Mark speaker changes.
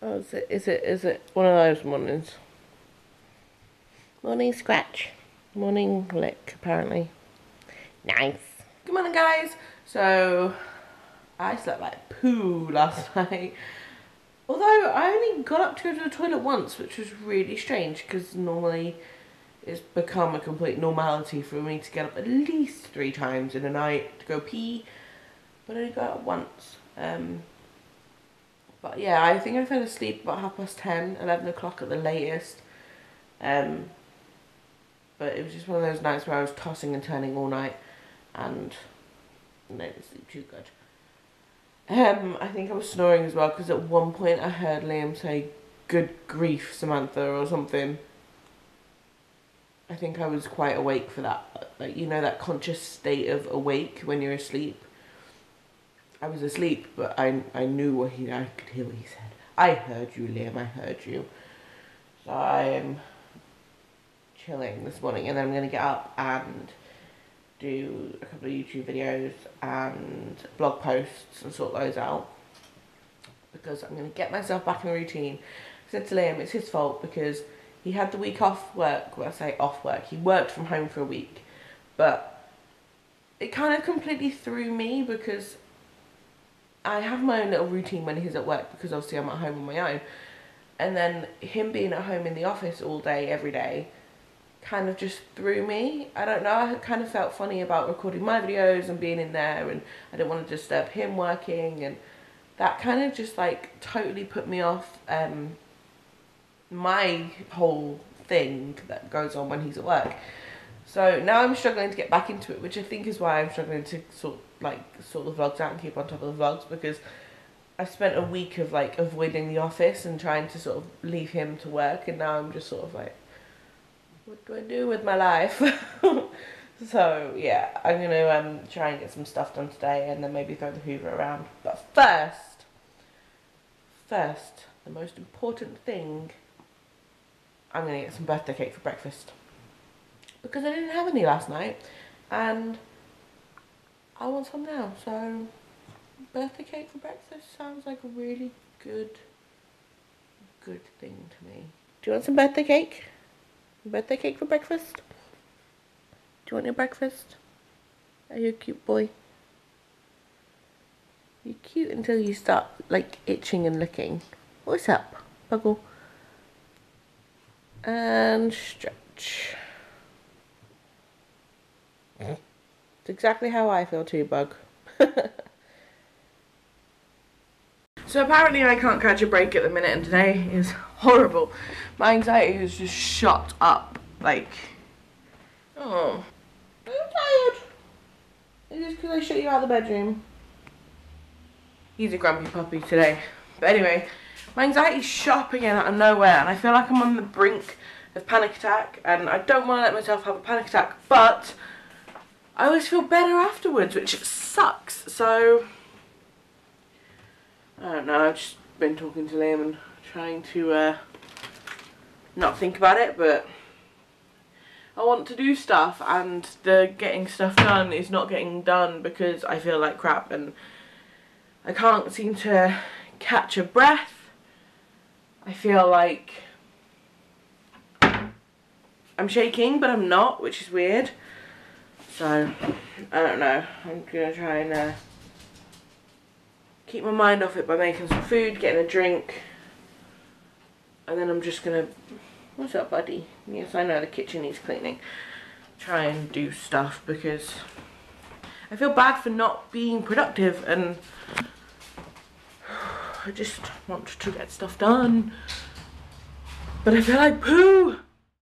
Speaker 1: Oh, is it, is it, is it one of those mornings? Morning scratch. Morning lick, apparently. Nice. Good morning, guys. So, I slept like poo last night. Although, I only got up to go to the toilet once, which was really strange, because normally it's become a complete normality for me to get up at least three times in a night to go pee but I only got up once. Um, but yeah, I think I fell asleep about half past 10, 11 o'clock at the latest. Um, but it was just one of those nights where I was tossing and turning all night and I didn't sleep too good. Um, I think I was snoring as well because at one point I heard Liam say, good grief, Samantha, or something. I think I was quite awake for that. Like, you know, that conscious state of awake when you're asleep. I was asleep, but I I knew what he I could hear what he said. I heard you, Liam. I heard you. So I am chilling this morning, and then I'm gonna get up and do a couple of YouTube videos and blog posts and sort those out because I'm gonna get myself back in a routine. I said to Liam, it's his fault because he had the week off work. Well, I say off work. He worked from home for a week, but it kind of completely threw me because I have my own little routine when he's at work because obviously I'm at home on my own. And then him being at home in the office all day, every day, kind of just threw me. I don't know, I kind of felt funny about recording my videos and being in there and I didn't want to disturb him working and that kind of just like totally put me off um, my whole thing that goes on when he's at work. So now I'm struggling to get back into it, which I think is why I'm struggling to sort like sort the vlogs out and keep on top of the vlogs because I spent a week of like avoiding the office and trying to sort of leave him to work, and now I'm just sort of like, what do I do with my life? so yeah, I'm gonna um try and get some stuff done today, and then maybe throw the Hoover around. But first, first, the most important thing, I'm gonna get some birthday cake for breakfast because I didn't have any last night and I want some now. So birthday cake for breakfast sounds like a really good, good thing to me. Do you want some birthday cake? Birthday cake for breakfast? Do you want your breakfast? Are you a cute boy? You're cute until you start like itching and licking. What's up, Buggle? And stretch. Mm-hmm. It's exactly how I feel too, Bug. so apparently I can't catch a break at the minute and today is horrible. My anxiety is just shot up. Like, oh, I'm tired. Is this because I shut you out of the bedroom? He's a grumpy puppy today. But anyway, my anxiety's shot up again out of nowhere and I feel like I'm on the brink of panic attack and I don't want to let myself have a panic attack but I always feel better afterwards, which sucks. So, I don't know, I've just been talking to Liam and trying to uh, not think about it, but I want to do stuff and the getting stuff done is not getting done because I feel like crap and I can't seem to catch a breath. I feel like I'm shaking, but I'm not, which is weird. So, I don't know. I'm going to try and uh, keep my mind off it by making some food, getting a drink. And then I'm just going to... What's up, buddy? Yes, I know the kitchen needs cleaning. Try and do stuff because I feel bad for not being productive and I just want to get stuff done. But I feel like poo!